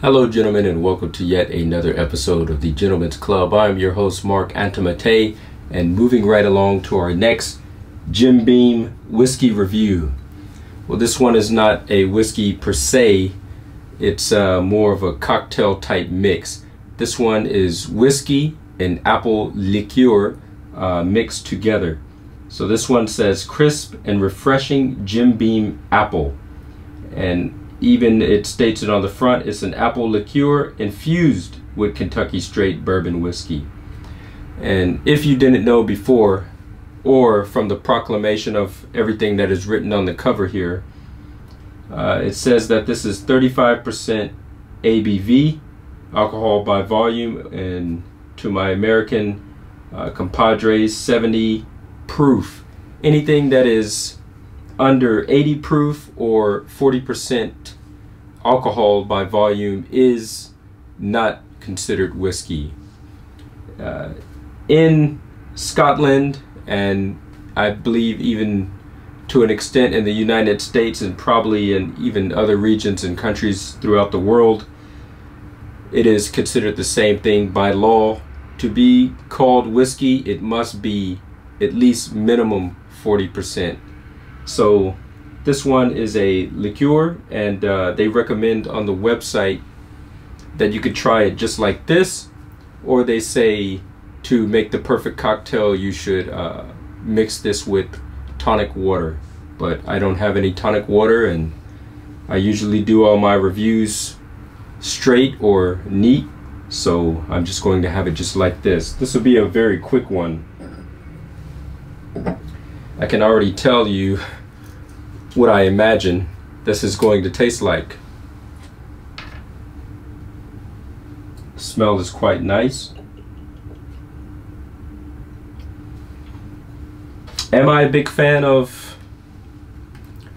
Hello, gentlemen, and welcome to yet another episode of the Gentlemen's Club. I'm your host, Marc Antomattei, and moving right along to our next Jim Beam whiskey review. Well, this one is not a whiskey per se, it's uh, more of a cocktail type mix. This one is whiskey and apple liqueur uh, mixed together. So this one says crisp and refreshing Jim Beam apple. And even it states it on the front, it's an apple liqueur infused with Kentucky straight bourbon whiskey. And if you didn't know before, or from the proclamation of everything that is written on the cover here, uh, it says that this is 35% ABV, alcohol by volume, and to my American uh, compadres, 70 proof. Anything that is under 80 proof or 40% alcohol by volume is not considered whiskey. Uh, in Scotland, and I believe even to an extent in the United States, and probably in even other regions and countries throughout the world, it is considered the same thing by law. To be called whiskey, it must be at least minimum 40%. So this one is a liqueur and uh, they recommend on the website that you could try it just like this or they say to make the perfect cocktail you should uh, mix this with tonic water. But I don't have any tonic water and I usually do all my reviews straight or neat. So I'm just going to have it just like this. This will be a very quick one I can already tell you what I imagine this is going to taste like. Smell is quite nice. Am I a big fan of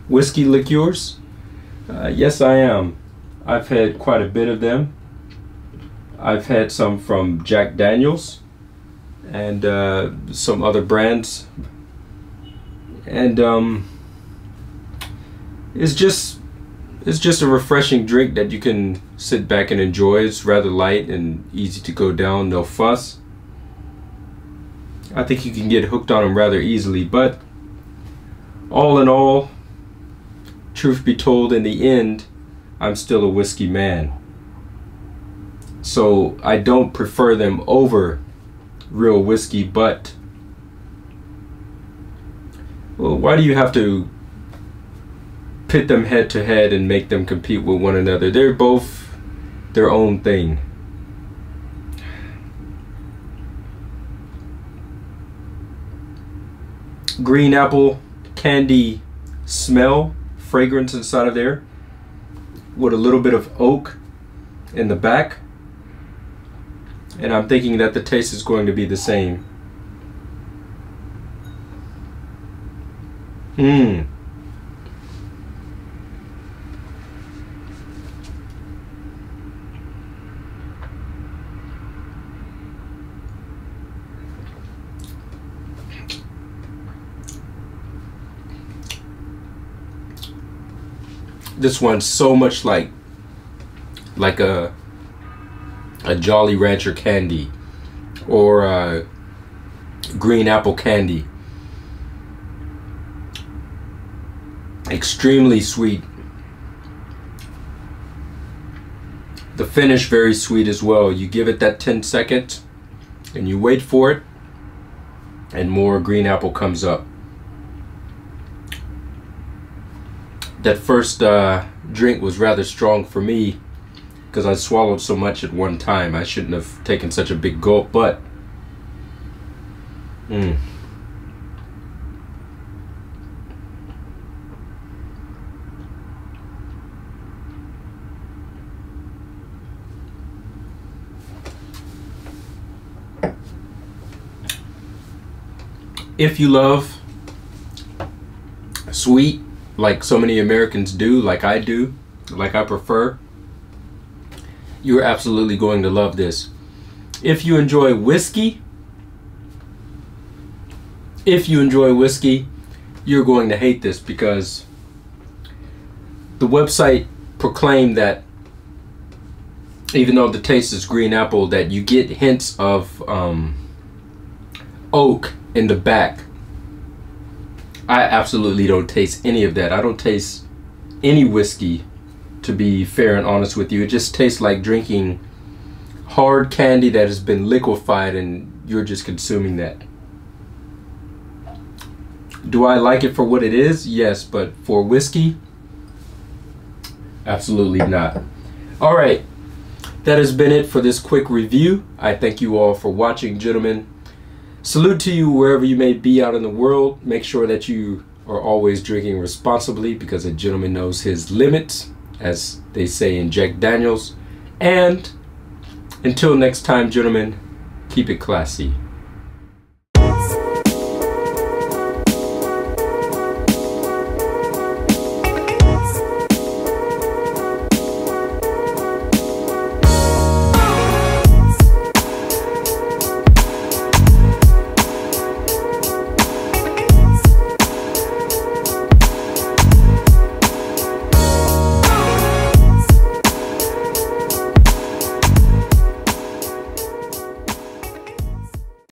whiskey liqueurs? Uh, yes, I am. I've had quite a bit of them. I've had some from Jack Daniels and uh, some other brands. And um, it's just it's just a refreshing drink that you can sit back and enjoy. It's rather light and easy to go down, no fuss. I think you can get hooked on them rather easily, but all in all, truth be told, in the end, I'm still a whiskey man. So I don't prefer them over real whiskey, but why do you have to pit them head to head and make them compete with one another. They're both their own thing. Green apple candy smell, fragrance inside of there with a little bit of oak in the back. And I'm thinking that the taste is going to be the same. Mmm. this one's so much like like a a Jolly Rancher candy or a green apple candy. Extremely sweet. The finish very sweet as well. You give it that 10 seconds and you wait for it and more green apple comes up. that first uh, drink was rather strong for me because I swallowed so much at one time. I shouldn't have taken such a big gulp, but mm. If you love sweet like so many Americans do, like I do, like I prefer, you're absolutely going to love this. If you enjoy whiskey, if you enjoy whiskey, you're going to hate this because the website proclaimed that even though the taste is green apple, that you get hints of um, oak in the back. I absolutely don't taste any of that. I don't taste any whiskey, to be fair and honest with you. It just tastes like drinking hard candy that has been liquefied and you're just consuming that. Do I like it for what it is? Yes, but for whiskey, absolutely not. All right, that has been it for this quick review. I thank you all for watching, gentlemen. Salute to you wherever you may be out in the world. Make sure that you are always drinking responsibly because a gentleman knows his limits, as they say in Jack Daniels. And until next time, gentlemen, keep it classy.